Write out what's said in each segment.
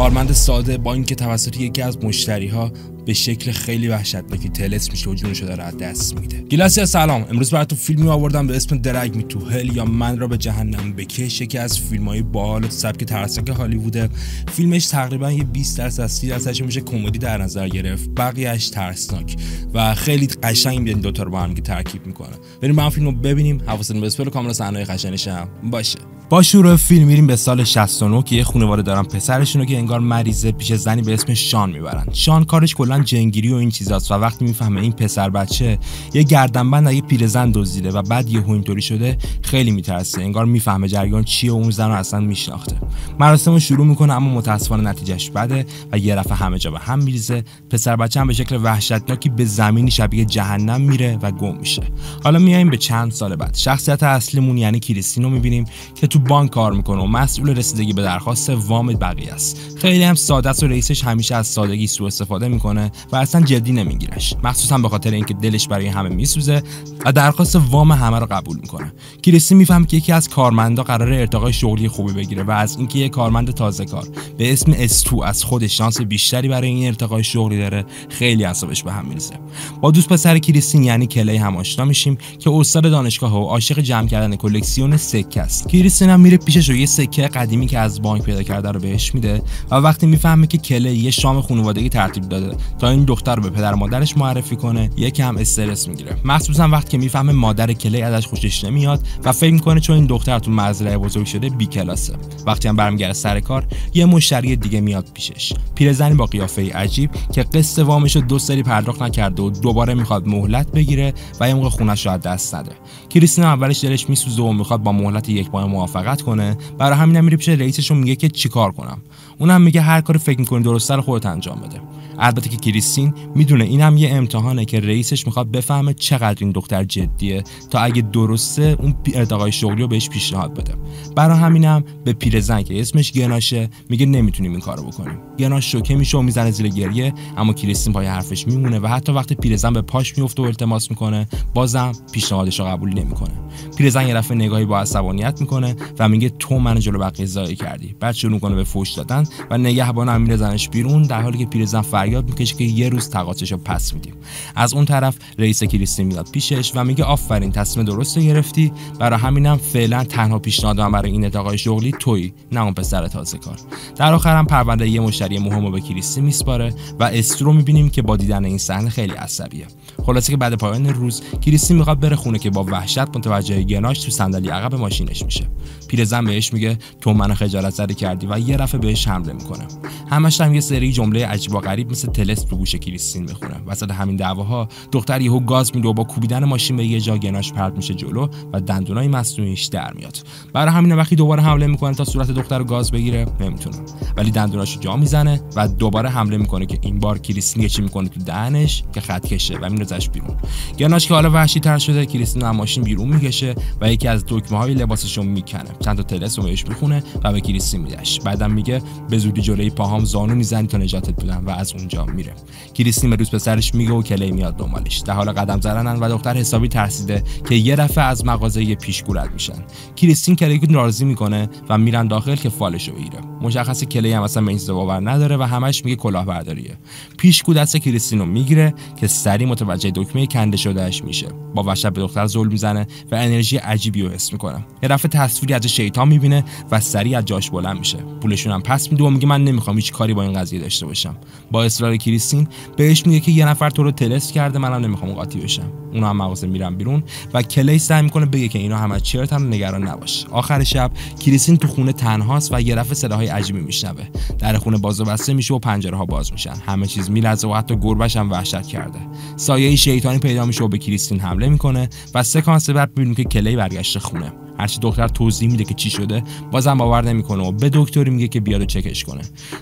کارمند ساده با اینکه توسط یکی از مشتری ها به شکل خیلی وحشتناکی تلس میشه و جونشو داره از دست میده. گلاسیا سلام. امروز براتون فیلمی آوردم به اسم درگ می تو هل یا من را به جهنم بکش. یکی از فیلم های باحال سبک ترسناک هالیووده فیلمش تقریبا یه 20 درصد از 30 درصدش میشه کمدی در نظر گرفت. بقیهش ترسناک و خیلی قشنگ این دوتا رو با هم ترکیب می‌کنه. بریم با هم فیلم رو ببینیم. حواستون به اسپل کاملا صحنه قشنگش باشه. با شروع فیلم میریم به سال 69 که یه خانواده دارن پسرشون رو که انگار مریضه پیش زنی به اسم شان می‌برن. شان کارش کلا جنگیری و این چیزاست و وقتی می‌فهمه این پسر بچه یه گردنبند از یه پیرزن دزدیده و بعد یه اینطوری شده خیلی میترسه. انگار می‌فهمه جریان چیه و اون زن رو اصلا میشناخته. مراسم رو شروع می‌کنه اما متاسفانه نتیجهش بده و یه رفع همه جا به هم میریزه. پسر بچه هم به شکل وحشتناکی به زمینی شبیه جهنم میره و گم میشه. حالا میایم به چند سال بعد. شخصیت اصلیمون یعنی کریستین رو می‌بینیم که تو بانک کار می‌کنه و مسئول رسیدگی به درخواست وام بقیه است. خیلی هم ساده و رئیسش همیشه از سادگی سوء استفاده می‌کنه و اصلا جدی نمیگیرش. مخصوصا به خاطر اینکه دلش برای همه میسوزه و درخواست وام همه رو قبول می‌کنه. کریستی می‌فهمه که یکی از کارمندا قرار ارتقای شغلی خوبی بگیره و از اینکه یک کارمند تازه کار به اسم استو از خودش شانس بیشتری برای این ارتقای شغلی داره خیلی اعصابش به هم میریزه. با دوست پسر کریستین یعنی کلی هم آشنا میشیم که استاد دانشگاه و عاشق جمع کردن کلکسیون سکه است. کریستین هم میره پیشش و یه سکه قدیمی که از بانک پیدا کرده رو بهش میده و وقتی می‌فهمه که کلی یه شام خانوادگی ترتیب داده تا این دختر رو به پدر مادرش معرفی کنه یکم استرس می‌گیره. مخصوصا وقتی که می‌فهمه مادر کلی ازش خوشش نمیاد و فکر می‌کنه چون این دختر تو مزرعه بزرگ شده بی کلاسه. وقتی هم برمیگرده سر کار یه مشتری دیگه میاد پیشش. پیرزنی با قیافه عجیب که قسط وامش دو سری پرداخت نکرده و دوباره می‌خواد مهلت بگیره و یه موقع خونش رو دست نده. کریستین اولش دلش میسوزه و می‌خواد با مهلت یک ماه موافقت کنه. برای همین میره پیش رئیسش و میگه که چیکار کنم. اونم میگه هر کاری فکر می‌کنی درست رو خودت انجام بده. البته که کریستین می‌دونه این هم یه امتحانه که رئیسش می‌خواد بفهمه چقدر این دختر جدیه تا اگه درسته اون ارتقای شغلی رو بهش پیشنهاد بده. برای همینم به پیرزن که اسمش گناشه میگه نمی‌تونیم این کارو بکنیم. گناش شوکه میشه و می‌زنه زیر گریه اما کریستین پای حرفش میمونه و حتی وقتی پیرزن به پاش میفته و التماس می‌کنه بازم پیشنهادش رو قبول نمی‌کنه. پیرزن یه دفعه نگاهی با عصبانیت می‌کنه و میگه تو من جلو بقیه زایی کردی. بعد شروع کنه به فوش دادن و نگهبان هم میره بیرون در حالی که پیرزن فریاد می‌کشه که یه روز تقاطعش رو پس میدیم. از اون طرف رئیس کریستین میاد پیشش و میگه آفرین تصمیم درست گرفتی. برای همینم فعلا تنها پیشنهادم برای این اتقای شغلی توی نه اون پسر تازه کار. در آخرم پرونده یه مشتری مهم رو به کریستین میسپاره و استرو می‌بینیم که با دیدن این صحنه خیلی عصبیه. خلاصه که بعد پایان روز کریستین می‌خواد بره خونه که با وحشت متوجه گناش تو صندلی عقب ماشینش میشه. پیرزن بهش میگه تو منو خجالت زده کردی و یه رفه بهش حمله می‌کنه. همش هم یه سری جمله عجیب غریب مثل تلست رو گوش کریستین می‌خونه وسط همین دعواها دختر یهو گاز میده و با کوبیدن ماشین به یه جا گناش پرت میشه جلو و دندونای مصنوعیش در میاد. برای همین وقتی دوباره حمله می‌کنه تا صورت دختر گاز بگیره نمی‌تونه. ولی دندوناشو جا می‌زنه و دوباره حمله می‌کنه که این بار کریستین چی می‌کنه تو دهنش که خط کشه و میندازش بیرون. گناش که حالا وحشی تر شده کریستین از ماشین بیرون می‌کشه و یکی از دکمه های لباسش رو می‌کنه. چند تا تلس رو بهش می‌خونه و به کریستین میدهش. بعدم میگه به زودی جلوی پاهام زانو می‌زنی تا نجاتت بدم و از اونجا میره. کریستین به روز پسرش میگه و کلی میاد دنبالش. در حال قدم زدنن و دختر حسابی ترسیده که یه رفع از مغازه پیشگو رد میشن. کریستین کلی رو راضی می‌کنه و میرن داخل که فالشو بگیره. مشخصه کلی هم اصلا به این باور نداره و همش میگه کلاهبرداریه. پیشگو دست کریستین رو می‌گیره که سری متوجه دکمه کنده شدهش میشه. با وحشت به دختر ظلم می‌زنه و انرژی عجیبی رو حس می‌کنه. یه رفع تصویری از شیطان می‌بینه و سریع از جاش بلند میشه. پولشون هم پس میده و میگه من نمی‌خوام هیچ کاری با این قضیه داشته باشم. با اصرار کریستین بهش میگه که یه نفر تو رو تلس کرده منم نمی‌خوام قاطی بشم. اونا هم مغازه میرن بیرون و کلی سعی می‌کنه بگه که اینا همه چرت هم نگران نباش آخر شب کریستین تو خونه تنهاست و یه دفعه صداهای عجیبی میشنوه. در خونه باز و بسته میشه و پنجره ها باز میشن. همه چیز میلرزه و حتی گربش هم وحشت کرده. سایه شیطانی پیدا میشه و به کریستین حمله می‌کنه و سکانس بعد می‌بینیم که کلی برگشته خونه. هرچی دکتر توضیح میده که چی شده بازم باور نمی‌کنه و به دکتری میگه که بیاد و چکش کنه.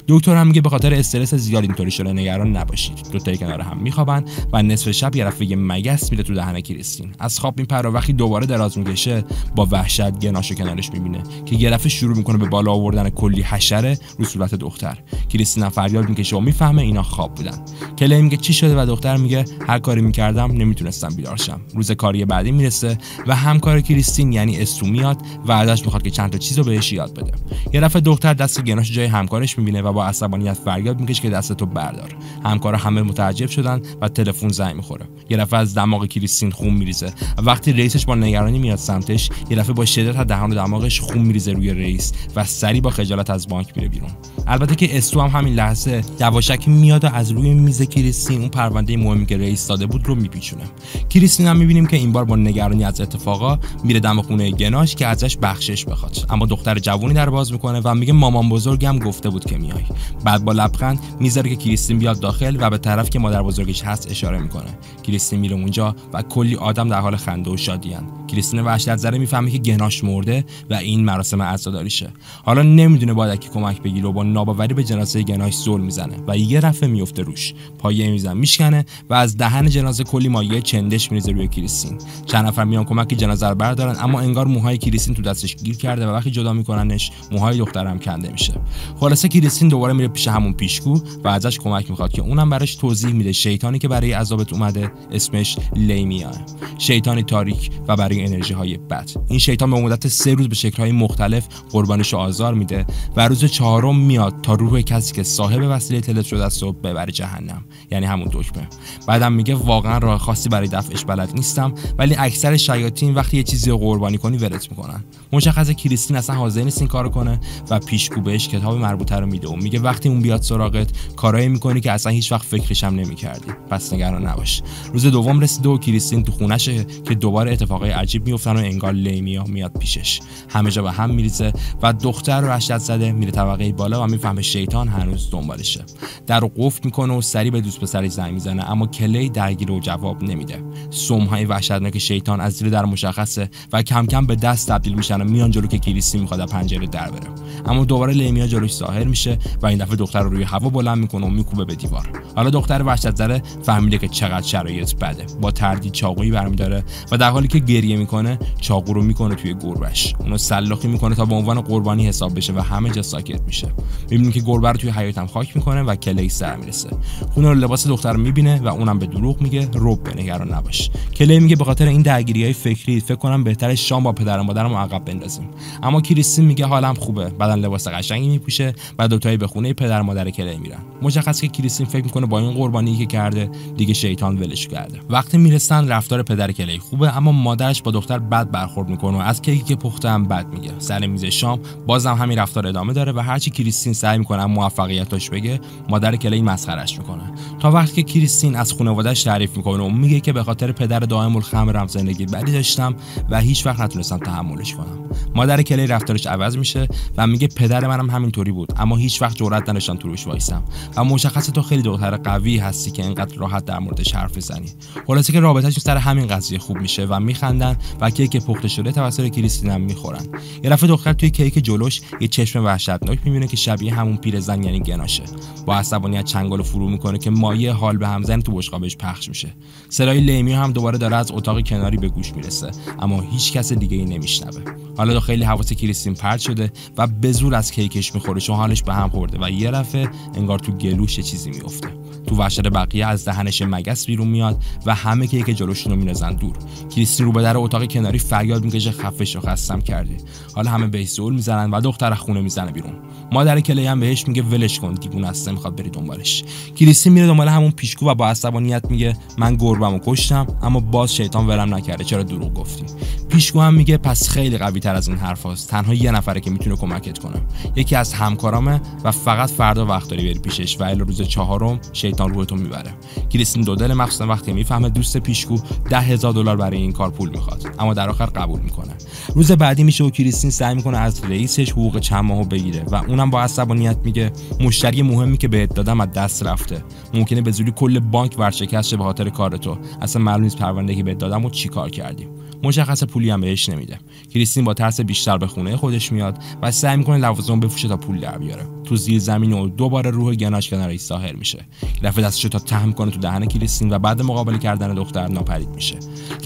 دکتر هم میگه به خاطر استرس زیاد اینطوری شده نگران نباشید. دوتایی کنار هم میخوابن و نصف شب یه رفته مگس میره تو دهن کریستین. از خواب میپره وقتی دوباره دراز می‌کشه با وحشت گناشو کنارش می‌بینه که یه دفعه شروع می‌کنه به بالا آوردن کلی حشره رو صورت دختر. کریستین فریاد می‌کشه و می‌فهمه اینا خواب بودن. کلی میگه چی شده و دختر میگه هر کاری می‌کردم نمی‌تونستم بیدار شم. روز کاری بعدی می‌رسه و همکار کریستین یعنی استو میاد و ازش می‌خواد که چند تا چیز رو بهش یاد بده. یه دفعه دختر دست گناش جای همکارش می‌بینه و با عصبانیت فریاد می‌کشه که دستتو بردار. همکار همه متعجب شدن و تلفن زنگ می‌خوره. یه دفعه از دماغ کریستین خون میریزه. وقتی رئیسش با نگرانی میاد سمتش یه دفعه با شدت از دهان و دماغش خون میریزه روی رئیس و سری با خجالت از بانک میره بیرون. البته که استو هم همین لحظه یواشکی میاد و از روی میز کریستین اون پرونده مهمی که رئیس داده بود رو میپیچونه. کریستین هم می‌بینیم که این بار با نگرانی از اتفاقا میره دم خونه گناش که ازش بخشش بخواد. اما دختر جوونی در باز می‌کنه و میگه مامان بزرگم گفته بود که میای. بعد با لبخند می‌ذاره که کریستین بیاد داخل و به طرف که مادر بزرگش هست اشاره می‌کنه. کریستین میره اونجا و کلی آدم در حال خنده و شادیان کریستین وحشت زده می‌فهمه که گناش مرده و این مراسم عزاداریشه. حالا نمی‌دونه باید که کمک بگیره و با ناباوری به جنازه گناش زل می‌زنه و یه رفه میفته روش. پایه میزن میشکنه و از دهن جنازه کلی مایه چندش میریزه روی کریستین. چند نفر میان کمک جنازه رو بردارن اما انگار موهای کریستین تو دستش گیر کرده و وقتی جدا میکننش موهای دخترم کنده میشه. خلاصه کریستین دوباره میره پیش همون پیشگو و ازش کمک می‌خواد که اونم براش توضیح میده شیطانی که برای عذابت اومده اسمش لیمیا شیطانی تاریک و برای انرژی های بد. این شیطان به مدت سه روز به شکل های مختلف قربانش آزار میده و روز چهارم میاد تا روح کسی که صاحب وسیله تلت شده است و ببره جهنم. یعنی همون دکمه. بعدم میگه واقعا راه خاصی برای دفعش بلد نیستم ولی اکثر شیاطین وقتی یه چیزی رو قربانی کنی ولت می‌کنن. مشخصه کریستین اصلا حاضر نیست این کارو کنه و پیشگو بهش کتاب مربوطه رو میده و میگه وقتی اون بیاد سراغت کارایی می‌کنی که اصلا هیچ وقت فکرش هم نمی‌کردی. پس نگران نباش. روز دوم رسیده و کریستین تو خونشه که دوباره اتفاقای عجیب میفتن و انگار لیمیا میاد پیشش. همه جا به هم میریزه و دختر رو وحشت زده میره طبقه بالا و می‌فهمه شیطان هنوز دنبالشه. در رو قفل می‌کنه و سری به دوست پسرش زنگ می‌زنه اما کلی درگیر و جواب نمیده. سمهای وحشتناک شیطان از زیر در مشخصه و کم کم به دست تبدیل میشن و میان جلو که کریستین می‌خواد پنجره در بره. اما دوباره لیمیا جلوش ظاهر میشه و این دفعه دختر رو روی هوا بلند می‌کنه و میکوبه به دیوار. حالا دختر وحشت زده فهمیده که چقدر شرایط بده. با تردید چاقویی برمیداره و در حالی که گریه می‌کنه چاقو رو می‌کنه توی گربش اونو سلاخی می‌کنه تا به عنوان قربانی حساب بشه و همه جا ساکت میشه. می‌بینیم که گربه رو توی حیاتم خاک می‌کنه و کلی سر می‌رسه. خونه رو لباس دختر می‌بینه و اونم به دروغ میگه رب نگران نباش. کلی میگه به خاطر این درگیری های فکری فکر کنم بهتره شام با پدر و مادرم عقب بندازیم. اما کریستین میگه حالم خوبه. بعدا لباس قشنگی میپوشه و دوتایی به خونه پدر مادر کلی میرن. مشخصه که کریستین فکر می‌کنه با این قربانی که کرده دیگه شیطان ولش کرده. وقتی می‌رسن رفتار پدر کلی خوبه اما مادرش با دختر بد برخورد می‌کنه و از کیکی که پخته بد میگه. سر میز شام بازم همین رفتار ادامه داره و هرچی کریستین سعی می‌کنه موفقیتاش بگه مادر کلی مسخرش می‌کنه. تا وقتی که کریستین از خانواده‌اش تعریف می‌کنه و میگه که به خاطر پدر دائم الخمرم زندگی بدی داشتم و هیچ وقت نتونستم تحملش کنم. مادر کلی رفتارش عوض میشه و میگه پدر منم همینطوری بود اما هیچ وقت جرئت نداشتم تو روش وایسم. و مشخصه تو خیلی دختر قوی هستی که اینقدر راحت در موردش حرف بزنی. خلاصه که رابطه‌ش سر همین قضیه خوب میشه و میخندن و کیک پخته شده توسط کریستین هم می‌خورن. یه دفعه دختر توی کیک جلوش یه چشم وحشتناک می‌بینه که شبیه همون پیرزن یعنی گناشه. با عصبانیت چنگال فرو می‌کنه که مایه حال به همزن تو بشقابش پخش میشه. صدای لیمی هم دوباره داره از اتاق کناری به گوش می‌رسه اما هیچ کس دیگه ای نمیشنوه. حالا دو خیلی حواس کریستین پرت شده و به زور از کیکش می‌خوره چون حالش به هم خورده و یه دفعه انگار تو گلوش چیزی میفته تو وحشت بقیه از دهنش مگس بیرون میاد و همه کیک جلوشون رو میندازن دور. کریستین رو به در اتاق کناری فریاد می‌کشه خفش رو خستم کردی. حالا همه بهش زول می‌زنن و دختر خونه می‌زنه بیرون. مادر کلی هم بهش میگه ولش کن دیوونه است می‌خواد بری دنبالش. کریستین میره دنبال همون پیشگو و با عصبانیت میگه من گربمو کشتم اما باز شیطان ولم نکرده. چرا دروغ گفتی؟ پیشگو هم میگه پس خیلی قوی تر از این حرف هست. تنها یه نفره که می‌تونه کمکت کنه. یکی از همکارامه و فقط فردا وقت داری بری پیشش و الی روز چهارم شیطان روحتو می‌بره. کریستین دودل مخصوصا وقتی می‌فهمه دوست پیشگو ده هزار دلار برای این کار پول می‌خواد. اما در آخر قبول می‌کنه. روز بعدی میشه و کریستین سعی می‌کنه از رئیسش حقوق چند ماهو بگیره و اونم با عصبانیت میگه مشتری مهمی که بهت دادم از دست رفته. ممکنه به زودی کل بانک ورشکست شه به خاطر کار تو. اصلا معلوم نیست پرونده که بهت دادم و چیکار کردیم. مشخص پولی هم بهش نمیده. کریستین با ترس بیشتر به خونه خودش میاد و سعی می‌کنه لوازم بفروشه تا پول در بیاره. تو زیر زمین و دوباره روح گناش کنارش ظاهر میشه. دفعه دستش تا تهم کنه تو دهن کریستین و بعد مقابله کردن دختر ناپدید میشه.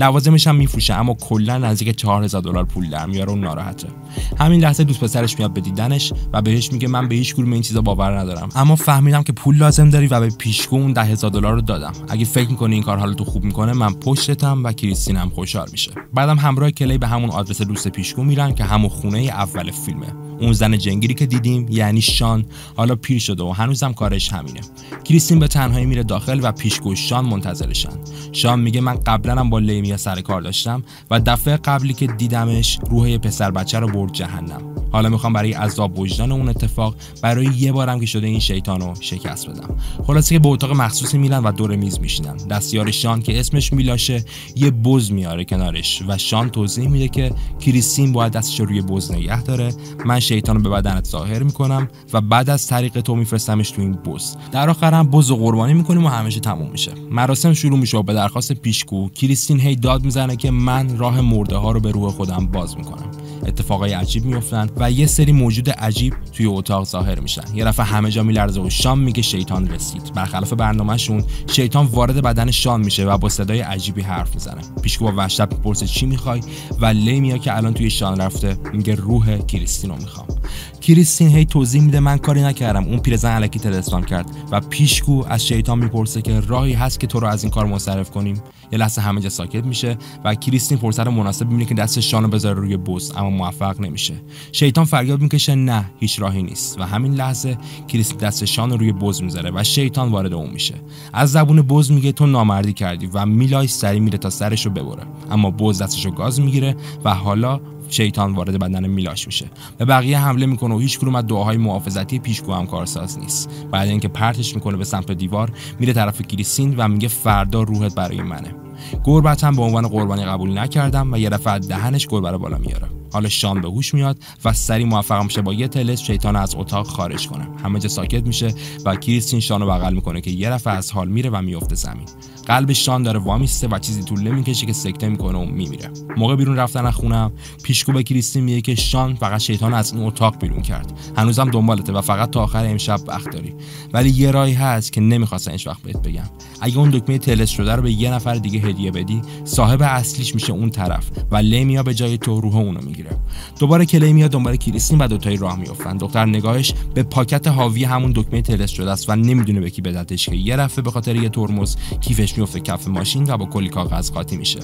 لوازمش هم میفروشه اما کلا نزدیک 4000 دلار پول در میاره و ناراحته. همین لحظه دوست پسرش میاد به دیدنش و بهش میگه من به هیچ کدوم این چیزا باور ندارم. اما فهمیدم که پول لازم داری و به پیشگو اون 10000 دلار رو دادم. اگه فکر می‌کنی این کار حالتو تو خوب می‌کنه من پشتتم و کریستین هم خوشحال میشه. بعدم همراه کلی به همون آدرس دوست پیشگو میرن که همون خونه اول فیلمه. اون زن جنگیری که دیدیم یعنی شان. حالا پیر شده و هنوزم کارش همینه. کریستین به تنهایی میره داخل و پیشگو شان منتظرشن. شان میگه من قبلا هم با لیمیا سر کار داشتم و دفعه قبلی که دیدمش روح پسر بچه رو برد جهنم. حالا می‌خوام برای عذاب وجدان اون اتفاق برای یه بارم که شده این شیطان رو شکست بدم. خلاصه که به اتاق مخصوصی میرن و دور میز میشینن. دستیار شان که اسمش میلاشه یه بز میاره کنارش و شان توضیح میده که کریستین باید دستش روی بز نگه داره. من شیطان رو به بدنت ظاهر می‌کنم و بعد از طریق تو میفرستمش تو این بز در آخر هم بز قربانی می‌کنیم و همیشه تموم میشه. مراسم شروع میشه و به درخواست پیشگو کریستین هی داد می‌زنه که من راه مرده ها رو به روح خودم باز می‌کنم. اتفاقای عجیب میفتن و یه سری موجود عجیب توی اتاق ظاهر میشن. یه دفعه همه جا میلرزه و شام میگه شیطان رسید. برخلاف برنامهشون شیطان وارد بدن شان میشه و با صدای عجیبی حرف می‌زنه. پیشگو با وحشت می‌پرسه چی می‌خوای و لیمیا که الان توی شان رفته میگه روح کریستینو می‌خوام. کریستین هی توضیح میده من کاری نکردم. اون پیرزن علکی تلسفام کرد و پیشگو از شیطان می‌پرسه که راهی هست که تو رو از این کار منصرف کنیم. یه لحظه همه جا ساکت میشه و کریستین فرصت مناسب می‌بینه که دست شانو بذاره روی بوس اما موفق نمیشه. شیطان فریاد می‌کشه نه هیچ راهی نیست. و همین لحظه کریستین دست شانو روی بوز می‌ذاره و شیطان وارد اون میشه. از زبون بوز میگه تو نامردی کردی و میلای سری میره تا سرشو ببره. اما بوز دستشو گاز می‌گیره و حالا شیطان وارد بدن میلاش میشه به بقیه حمله می‌کنه و هیچ کدوم از دعاهای محافظتی پیشگو هم کارساز نیست. بعد اینکه پرتش می‌کنه به سمت دیوار میره طرف کریسین و میگه فردا روحت برای منه. گربت هم به عنوان قربانی قبول نکردم و یه دفعه دهنش گربه رو بالا میاره. حالا شام به هوش میاد و سری موفق میشه با یه تلس شیطان از اتاق خارج کنه. همه جا ساکت میشه و کریستین شان رو بغل می‌کنه که یه دفعه از حال میره و میفته زمین. قلب شان داره وامیسته و چیزی طول نمی‌کشه که سکته می‌کنه و میمیره. موقع بیرون رفتن از خونم پیشگو به کریستین میگه که شان فقط شیطان از این اتاق بیرون کرد. هنوزم دنبالته و فقط تا آخر امشب وقت داری. ولی یه راهی هست که نمی‌خواستن هیچ وقت بهت بگم. اگه اون دکمه تلس شده رو به یه نفر دیگه هدیه بدی صاحب اصلیش میشه اون طرف و لیمیا به جای تو روح اونو می‌گیره دوباره کلیمیا دنبال کریستین و دوتایی راه میافتن. دختر نگاهش به پاکت حاوی همون دکمه تلس شده است و نمی‌دونه به کی بدتش که. یه رفته به خاطر یه ترمز کیفش میفته کف ماشین و با کلی کاغذ قاطی میشه.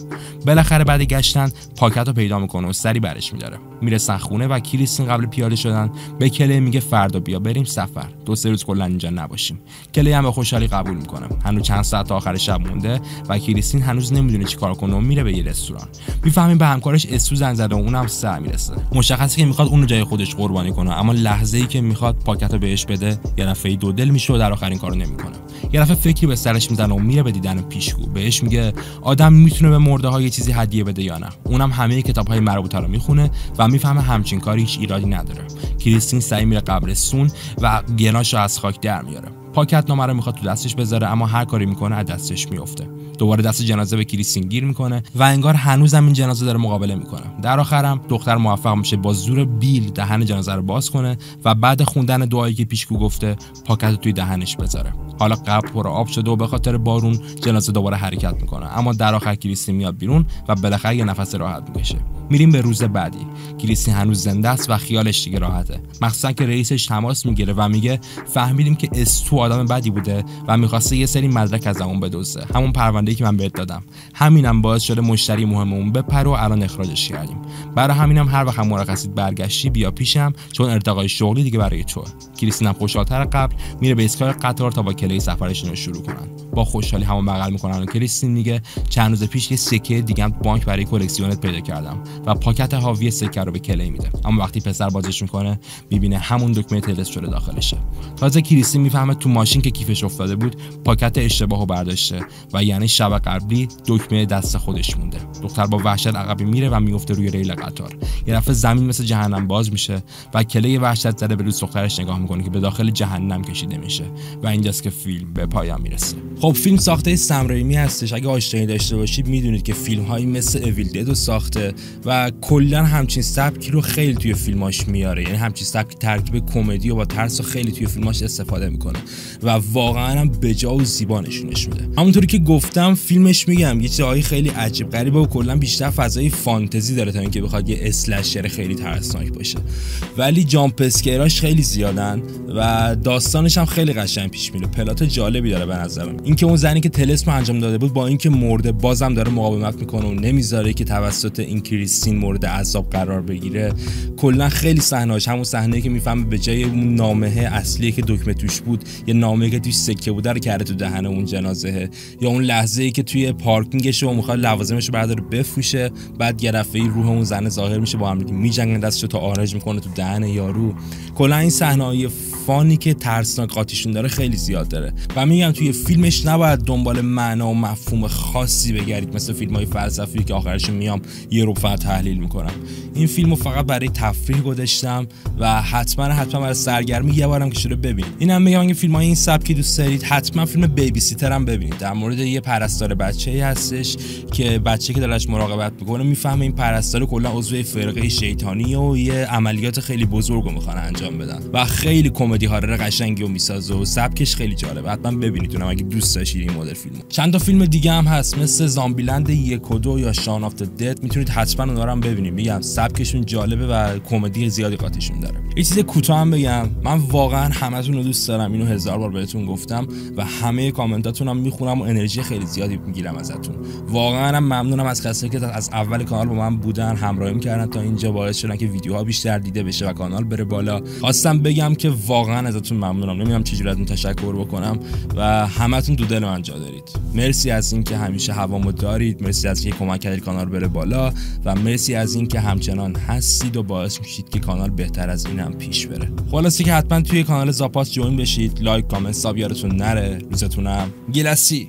بالاخره بعد گشتن پاکت رو پیدا می‌کنه و سری برش میداره. می‌رسن خونه و کریستین قبل پیاده شدن به کلی میگه فردا بیا بریم سفر. دو سه روز کلا اینجا نباشیم. کلی هم به خوشحالی قبول می‌کنه هنوز چند ساعت تا آخر شب مونده و کریستین هنوز نمی‌دونه چیکار کنه و میره به یه رستوران. می‌فهمیم به همکارش استو زنگ زده و اونم می‌رسه. مشخصه که می‌خواد اون جای خودش قربانی کنه. اما لحظه ای که می‌خواد پاکت رو بهش بده یه دفعه دو دل میشه و در آخر این کارو نمی‌کنه. یه دفعه فکری به سرش می‌زنه و میره به دیدن پیشگو. بهش میگه آدم می‌تونه به مرده های چیزی هدیه بده یا نه؟ اونم همه کتاب های مربوطه رو می‌خونه و می‌فهمه همچین کاری هیچ ایرادی نداره. کریستین سعی میره قبرستون و گناش رو از خاک در میاره. پاکت نامه رو می‌خواد تو دستش بذاره اما هر کاری می‌کنه از دستش میفته دوباره دست جنازه به کریستین گیر می‌کنه و انگار هنوزم این جنازه داره مقابله می‌کنه. در آخرم دختر موفق میشه با زور بیل دهن جنازه رو باز کنه و بعد خوندن دعایی که پیشگو گفته پاکت رو توی دهنش بذاره. حالا قبل پر آب شده و به خاطر بارون جنازه دوباره حرکت می‌کنه. اما در آخر کریستین میاد بیرون و بالاخره یه نفس راحت می‌کشه. میریم به روز بعدی. کریستین هنوز زنده است و خیالش دیگه راحته. مخصوصا که رئیسش تماس می‌گیره و میگه فهمیدیم که استو آدم بدی بوده و می‌خواسته یه سری مدرک از اون بدوزه. همون پرونده که من بهت دادم. همینم باعث شده مشتری مهممون بپره و الان اخراجش کردیم. برای همینم هر وقت مرخصیت برگشتی بیا پیشم چون ارتقای شغلی دیگه برای تو کریستین خوشحالتر قبل میره به ایستگاه قطار تا با کلی سفرشون رو شروع کنن. با خوشحالی همون بغل می‌کنن. و کریستین میگه چند روز پیش یه سکه دیگه بانک برای کلکسیونت پیدا کردم و پاکت حاوی سکه رو به کلی میده. اما وقتی پسر بازش می‌کنه می‌بینه همون دکمه طلسم شده داخلشه. تازه کریستین می‌فهمه تو ماشین که کیفش افتاده بود پاکت اشتباهو برداشته و یعنی شب قبلی دکمه دست خودش مونده. دختر با وحشت عقب میره و میفته روی ریل قطار. یه دفعه زمین مثل جهنم باز میشه و کلی وحشت زده به دخترش نگاه می‌کنه که به داخل جهنم کشیده میشه و اینجاست که فیلم به پایان می‌رسه. خب فیلم ساخته سمریمی هستش. اگه آشنایی داشته باشید می‌دونید که فیلم هایی مثل اویل دد ساخته و کلا همچین سبکی رو خیلی توی فیلماش میاره. یعنی همچین سبکی ترکیب کمدی و با ترس و خیلی توی فیلماش استفاده می‌کنه و واقعا هم بجا و زیبا نشونش میده. همونطوری که گفتم فیلمش میگم یه چیزای خیلی عجیب غریبه و کلا بیشتر فضای فانتزی داره تا اینکه بخواد یه اسلشر خیلی ترسناک باشه. ولی جامپ اسکیراش خیلی زیادن. و داستانش هم خیلی قشنگ پیش میره. پلات جالبی داره به نظرم. اینکه اون زنی که تلسم انجام داده بود با اینکه مرده بازم داره مقاومت می‌کنه و نمی‌ذاره که توسط این کریستین مورد عذاب قرار بگیره. کلا خیلی صحنه‌اش همون صحنه که می‌فهمه به جای اون نامه اصلی که دکمه توش بود یه نامه که توش سکه بوده رو کرده تو دهن اون جنازه. یا اون لحظه ای که توی پارکینگش و می‌خواد لوازمش رو برداره بفروشه بعد دفعه روح اون زن ظاهر میشه با هم میجنگن دستشو تا آرژ می‌کنه تو دهن یارو. کلا این صحنه فانی که ترسناک قاطیشون داره خیلی زیاد داره. و میگم توی فیلمش نباید دنبال معنا و مفهوم خاصی بگردید. مثل فیلم های فلسفی که آخرش میام یه رو فقط تحلیل می‌کنم. این فیلمو فقط برای تفریح گذاشتم و حتما حتما برای سرگرمی یه بارم که شده ببینید. اینم میگم اگه فیلم های این سبکی دوست دارید حتما فیلم بیبی سیتر هم ببینید. در مورد یه پرستار بچه هستش که بچه که دارش مراقبت می‌کنه می‌فهمه این پرستار کلا عضو فرقه شیطانی و یه عملیات خیلی بزرگ می‌خوان انجام بدن. و خیلی کمدی هارر قشنگی و می‌سازه و سبکش خیلی جالبه. حتما ببینید اگه دوست داشتید این مدل فیلمو چند تا فیلم دیگه هم هست مثل زامبیلند یک و دو یا شان آف دد. می‌تونید حتما اونها رو هم ببینید. میگم سبکشون جالبه و کمدی زیادی قاطیشون داره. یه چیز کوتاه هم بگم. من واقعا همتون رو دوست دارم. اینو هزار بار بهتون گفتم و همه کامنتاتون هم می‌خونم و انرژی خیلی زیادی می‌گیرم ازتون. واقعا هم ممنونم از کسایی که از اول کانال با من بودن همراهیم کردن تا اینجا باعث شدن که ویدیوها بیشتر دیده بشه و کانال بره بالا. خواستم بگم که واقعا ازتون ممنونم. نمی‌دونم چجوری ازتون تشکر بکنم و همتون تو دل من جا دارید. مرسی از اینکه همیشه هوامو دارید مرسی از اینکه کمک کردید کانال بره بالا و مرسی از اینکه همچنان هستید و باعث میشید که کانال بهتر از اینم پیش بره. خلاصه که حتما توی کانال زاپاس join بشید. لایک کامنت sub یادتون نره. روزتونم گیلسی.